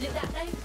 live that life.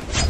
you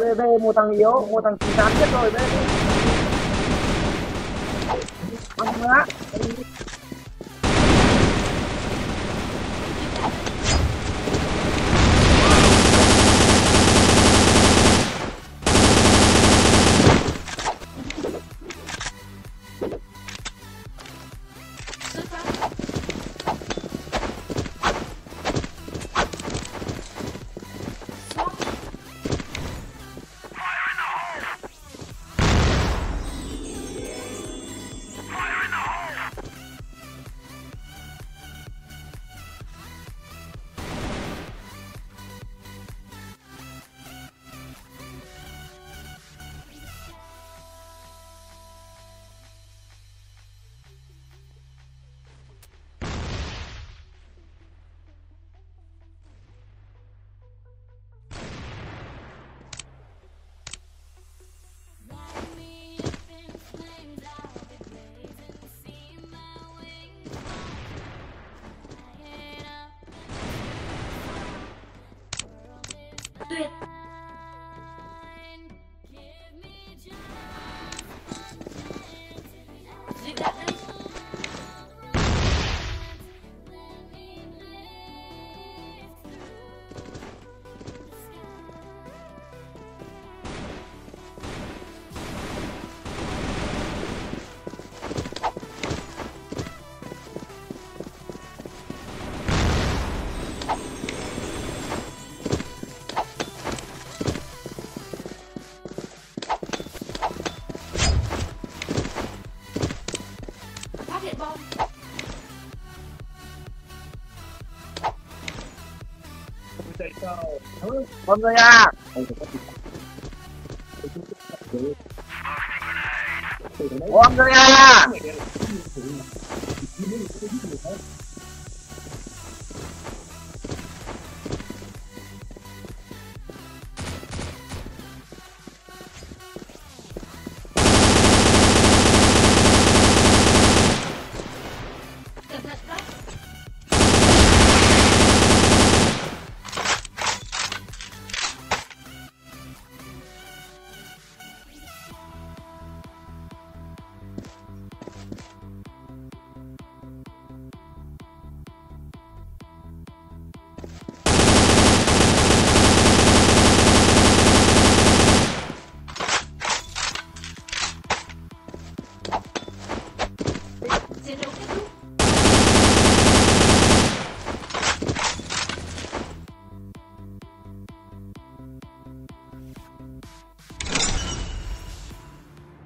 về về một thằng yếu một thằng chín tám chết rồi về. Ăn nữa mọi người à mọi người à